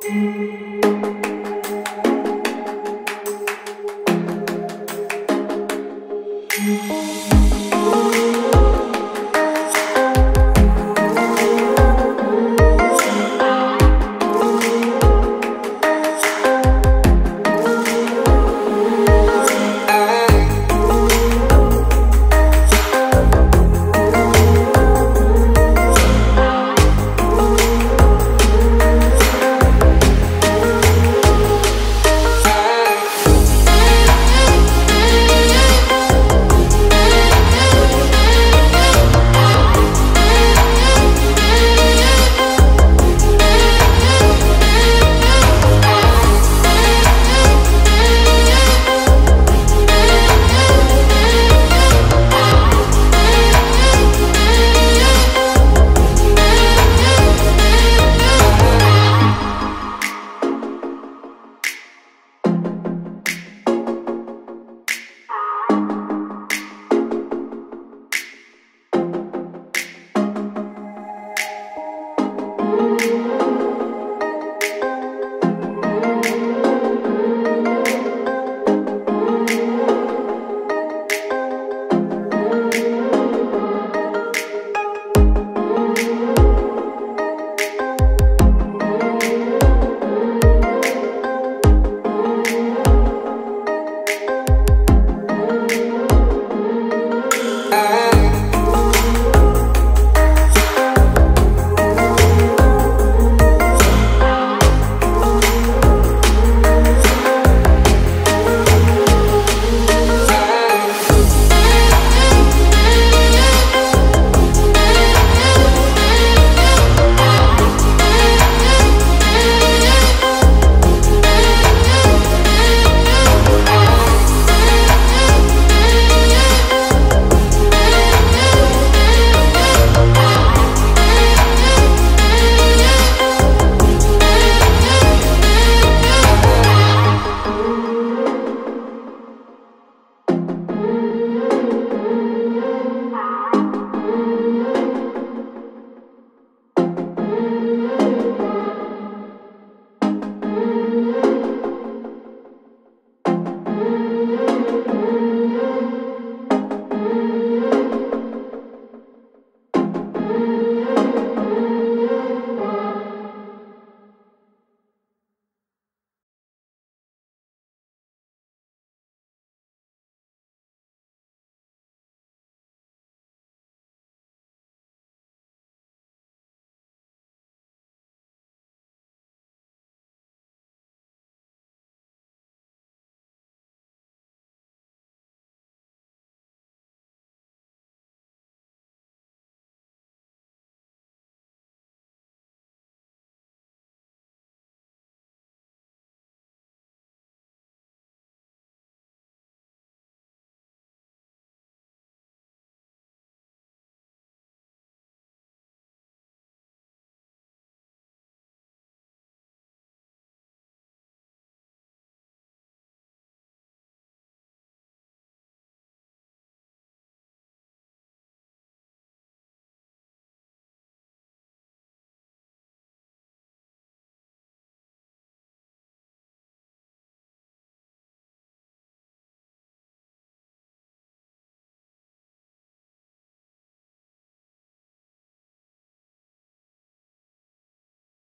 Música